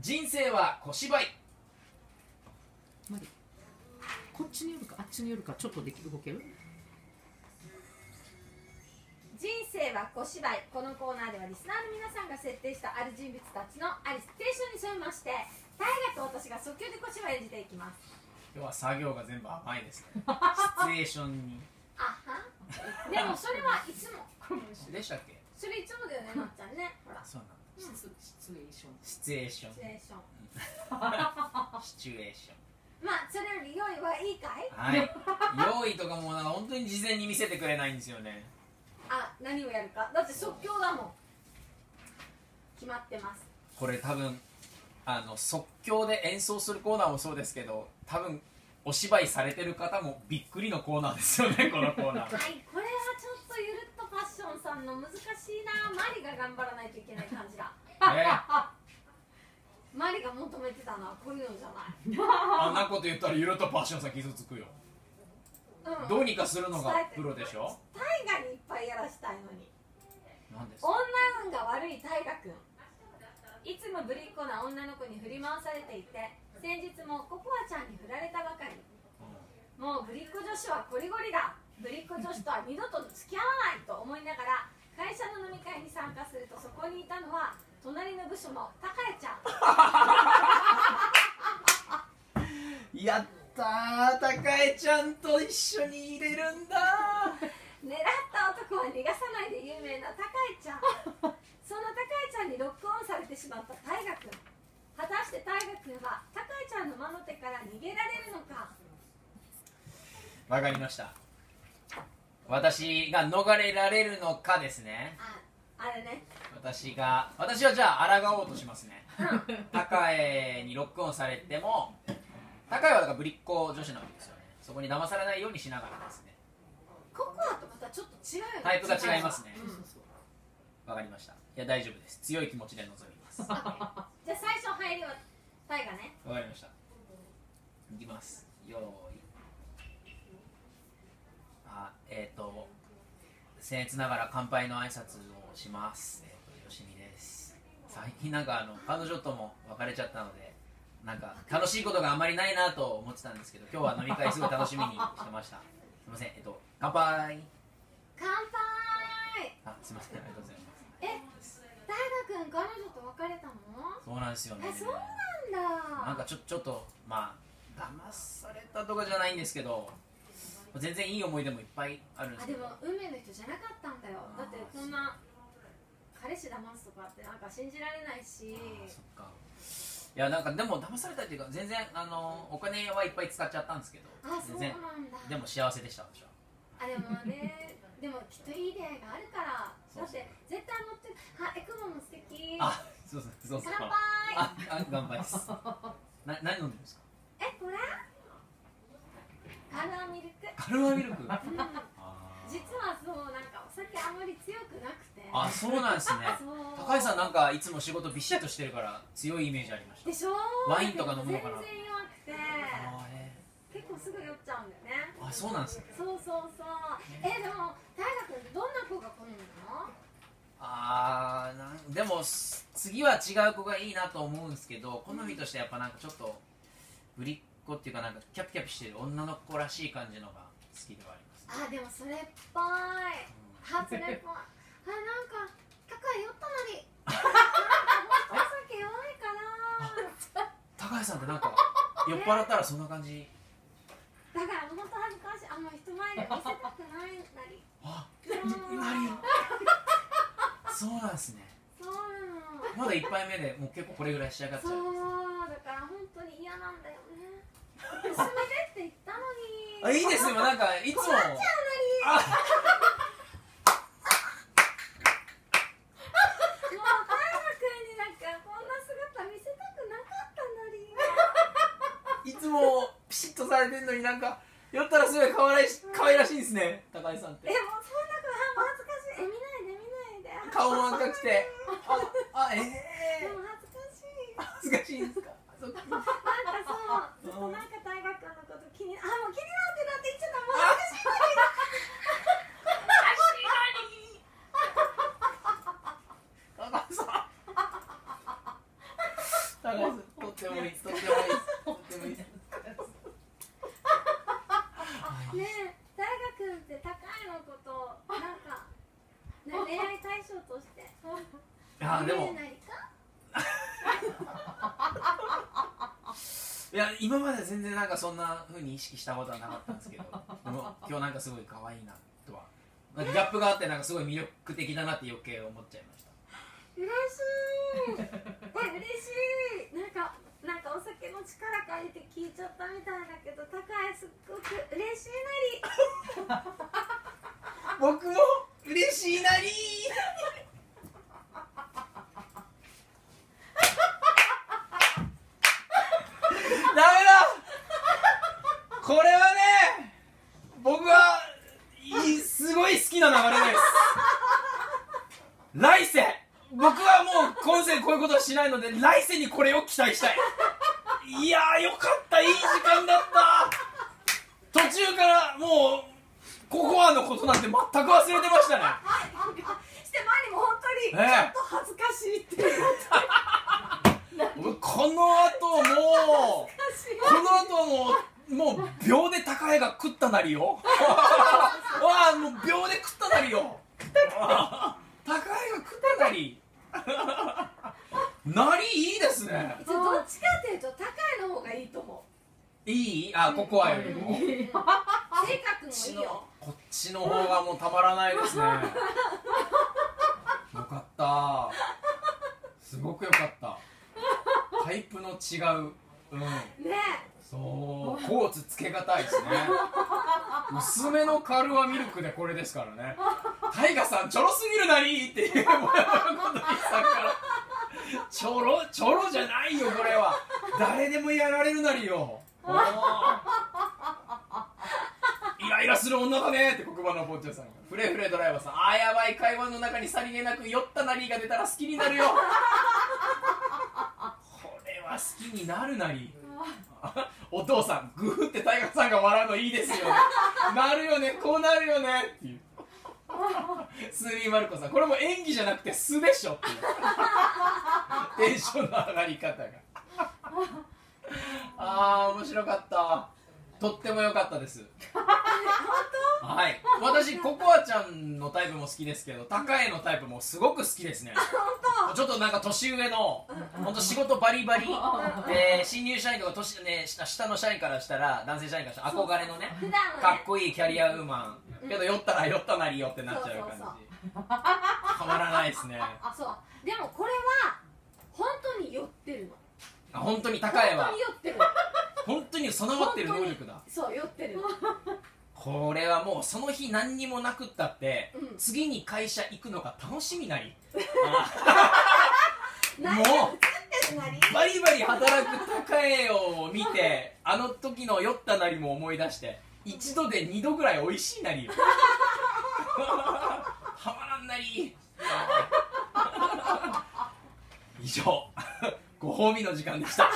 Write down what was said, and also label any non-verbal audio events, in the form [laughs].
人生は小芝居。マリこっちによるかあっちによるかちょっとできる動ける？人生は小芝居。このコーナーではリスナーの皆さんが設定したある人物たちのあるステーションに沿いまして大河と私が即興で小芝居を演じていきます。今日は作業が全部甘いですね。[laughs] シチュエーションに。あは？でもそれはいつも。[laughs] でしたっけ？それいつもだよねまっちゃんね。ほら。そうなんだシチュエーション。シチュエーション。シチュエーション。[laughs] シチュエーション。まあそれより用意はいいかい？はい。用意とかもなんか本当に事前に見せてくれないんですよね。あ何をやるか？だって即興だもん。決まってます。これ多分あの即興で演奏するコーナーもそうですけど多分お芝居されてる方もびっくりのコーナーですよねこのコーナー。はいこれさんの難しいなマリが頑張らないといけない感じだ [laughs] マリが求めてたのはこういうのじゃない。あんなこと言ったらゆるとパッションさん傷つくよ。うん。どうにかするのがプロでしょ？大河にいっぱいやらしたいのに。何ですか？女運が悪い大河君。いつもぶりっ子な女の子に振り回されていて先日もココアちゃんに振られたばかり。もうぶりっ子女子はゴリゴリだぶりっ子女子とは二度と付き合わないと思いながら会社の飲み会に参加するとそこにいたのは隣の部署の高江ちゃん。やったー高江ちゃんと一緒に入れるんだ。狙った男は逃がさないで有名な高江ちゃん。その高江ちゃんにロックオンされてしまった大河君果たして大河君は高江ちゃんの魔の手から逃げられるのか。わかりました私が逃れられるのかですね。ああれね。私が私はじゃあ抗おうとしますね。高江にロックオンされても高江はだからぶりっ子女子なわけですよね。そこに騙されないようにしながらですね。ココアとまたちょっと違うよね。タイプが違いますね。そうそうそうわかりました。いや大丈夫です。強い気持ちで臨みます。わじゃあ最初入りは大河ね。かりました。いきます。よーいあえっ、ー、と僭越ながら乾杯の挨拶をします。えっ、ー、とよしみです。最近なんかあの彼女とも別れちゃったのでなんか楽しいことがあまりないなと思ってたんですけど今日は飲み会すごい楽しみにしてました。[laughs] すいません。えっ、と乾杯。乾杯。あすいません。ありがとうございます。え大河君彼女と別れたの？そうなんですよね。えそうなんだ。なんかちょちょっとまあ騙されたとかじゃないんですけど全然いい思い出もいっぱいあるんですあけど。でも運命の人じゃなかったんだよ。だってこんな彼氏騙すとかってなんか信じられないし。そっか。いやなんかでも騙されたっていうか全然あのお金はいっぱい使っちゃったんですけど。あそうなんだ。でも幸せでした私は。あでもね [laughs] でもきっといい出会いがあるから。だって絶対持ってるあエクモも素敵。あそうそうそうそう。乾杯ああ乾杯です。な何飲んでるんですか？カラーミルク？カルアミルク？実はそうなんかお酒あんまり強くなくて。あそうなんですね。[laughs] 高橋さんなんかいつも仕事ビシッとしてるから強いイメージありました。でしょ？ワインとか飲むのかな？全然弱くて。結構すぐ酔っちゃうんだよね。ーあそうなんですね。そうそうそう。えでも大河君どんな子が好みなの？あーなんでもす次は違う子がいいなと思うんですけど好みとしてやっぱなんかちょっとぶりっ子っていうかなんかキャピキャピしてる女の子らしい感じのが好きではあります、あでもそれっぽい。初音っぽい。[laughs] あなんか高い酔ったのになんかもっとお酒弱いかな高橋さんってなんか酔っ払ったらそんな感じ？だから本当恥ずかしい。あんま人前で見せたくないなり。あそう何そうなんですね。そうなの。まだ一杯目でもう結構これぐらい仕上がっちゃそううだから本当に嫌なんだよね薄めでって言ったのに。あいいです。よなんかいつも。困っちゃうのにあもう大河君になんかこんな姿見せたくなかったのに。いつもピシッとされてんのになんか酔ったらすごい可愛いし可愛らしいんですね。高橋さんって。えもうそんなこと恥ずかしい。え見ないで見ないで。顔も赤くて。[laughs] ああええでも恥ずかしい。恥ずかしいんですか？そっかなんかそうずっとなんか大河君のこと気にあもう気になってなって言っちゃったもう恥ずかしい高橋さん高とってもいいとってもいいとってもいいねえ大学君って高いのことなんか、ね、恋愛対象として。あでも見えないや今まで全然なんかそんな風に意識したことはなかったんですけど [laughs] 今日なんかすごい可愛いなとは。なんかギャップがあってなんかすごい魅力的だなって余計思っちゃいました。嬉しい。え嬉しい。なんかなんかお酒の力借りて聞いちゃったみたいだけど高いすっごく嬉しいなり。僕も嬉しいなりダメだこれはね僕はいいすごい好きな流れです来世。僕はもう今世こういうことはしないので来世にこれを期待したい。いやーよかった。いい時間だった。途中からもうココアのことなんて全く忘れてましたね。して前にも本当にちょええっと恥ずかしいっていう僕この後もうこの後もうもう秒で高江が食ったなりよああもう秒で食ったなりよ高江が食ったなり。[laughs] なりいいですね。どっちかっていうと高いの方がいいと思う。いい？あココアよりも。性格もいいよ。こっちの方がもうたまらないですね。[laughs] よかった。すごくよかった。タイプの違う。うん。ね。そう。コーツつけがたいですね。薄めのカルアミルクでこれですからねタイガさんちょろすぎるなりっていうもうことさんから。ちょろちょろじゃないよこれは。誰でもやられるなりよ。[laughs] イライラする女だねって黒板のポッチャさんが。フレフレドライバーさんあーやばい会話の中にさりげなく酔ったなりが出たら好きになるよ。これは好きになるなり。お父さんグーってタイガーさんが笑うのいいですよね。なるよねこうなるよね。っていうスーミーマルコさん。これも演技じゃなくて素でしょっていう。[laughs] テンションの上がり方が。[laughs] ああ面白かった。とっても良かったです。はい。私ココアちゃんのタイプも好きですけど高江のタイプもすごく好きですね。ちょっとなんか年上の本当仕事バリバリ。で新入社員とか年、ね、下下の社員からしたら男性社員からしたら憧れのねかっこいいキャリアウーマン。けど酔ったら酔ったなりよってなっちゃう感じ。たまらないですね。そう。でもこれは本当に酔ってるのあ本当に高江は。本当に酔ってる。本当に備わってる能力だ。そう酔ってる。のこれはもうその日何にもなくったって、うん、次に会社行くのが楽しみなり。[laughs] もうバリバリ働く高栄を見てあの時の酔ったなりも思い出して一度で二度ぐらい美味しいなり。[laughs] はまらんなり。[laughs] 以上。ご褒美の時間でした。